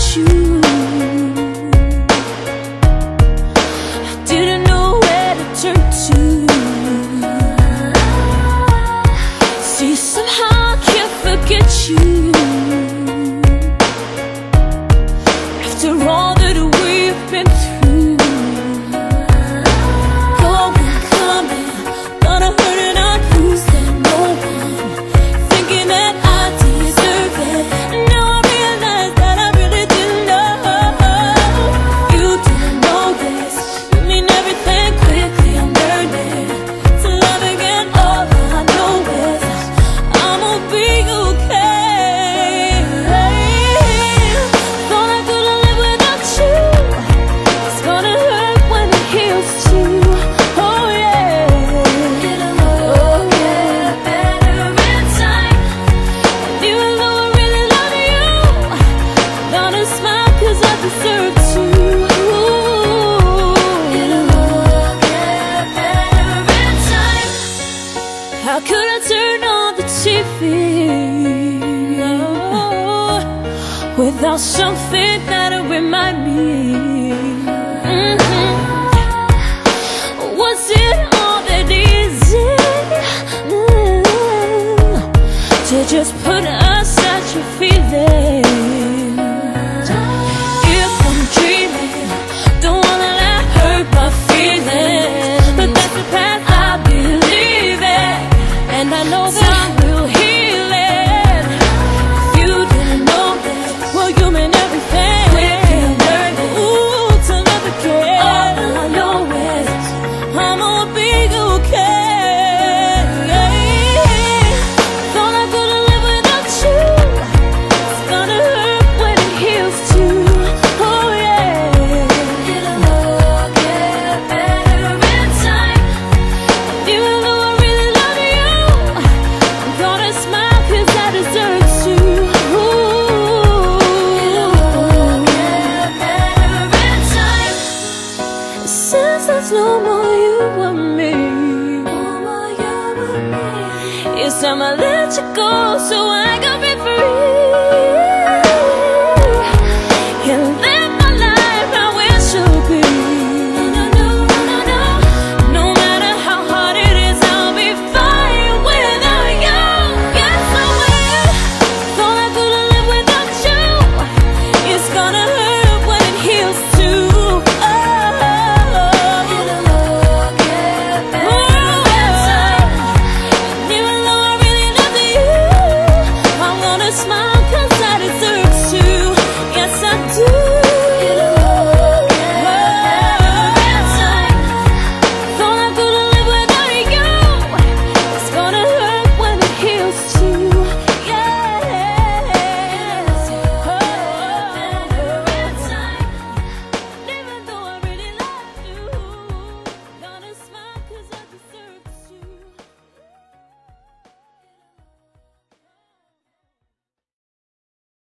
you. Could I turn on the TV. Without something that reminds It's no more you and me. It's time I let you go so I can be free.